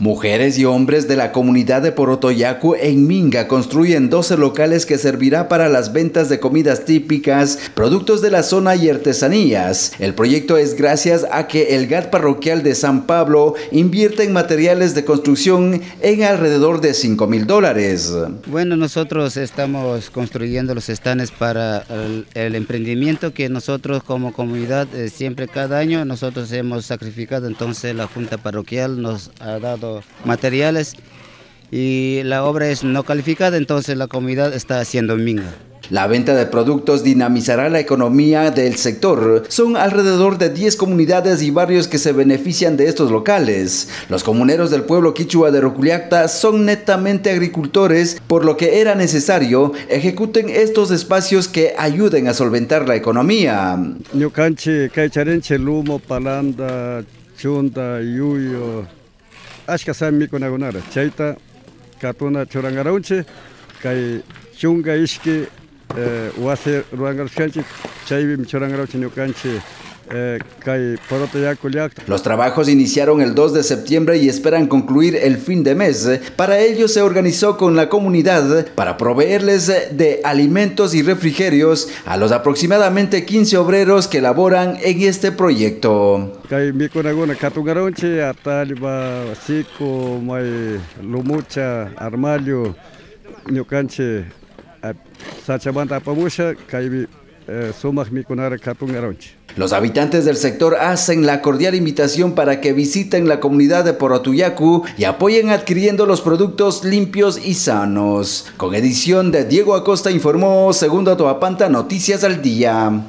Mujeres y hombres de la comunidad de Porotoyacu en Minga construyen 12 locales que servirá para las ventas de comidas típicas, productos de la zona y artesanías. El proyecto es gracias a que el GAT parroquial de San Pablo invierte en materiales de construcción en alrededor de 5 mil dólares. Bueno, nosotros estamos construyendo los estanes para el, emprendimiento que nosotros como comunidad eh, siempre cada año nosotros hemos sacrificado, entonces la Junta Parroquial nos ha dado materiales y la obra es no calificada, entonces la comunidad está haciendo minga. La venta de productos dinamizará la economía del sector. Son alrededor de 10 comunidades y barrios que se benefician de estos locales. Los comuneros del pueblo quichua de Roculiacta son netamente agricultores, por lo que era necesario ejecuten estos espacios que ayuden a solventar la economía. ashka ashka sami mikunakunata chayta katuna churangarawanchik kay chunka ishki eh, wasi ruwangarashkanchik chaypimi churangarawanchik ñukanchik Los trabajos iniciaron el 2 de septiembre y esperan concluir el fin de mes. Para ello se organizó con la comunidad para proveerles de alimentos y refrigerios a los aproximadamente 15 obreros que laboran en este proyecto. Los habitantes del sector hacen la cordial invitación para que visiten la comunidad de Porotuyacu y apoyen adquiriendo los productos limpios y sanos. Con edición de Diego Acosta informó Segundo Toapanta Noticias al Día.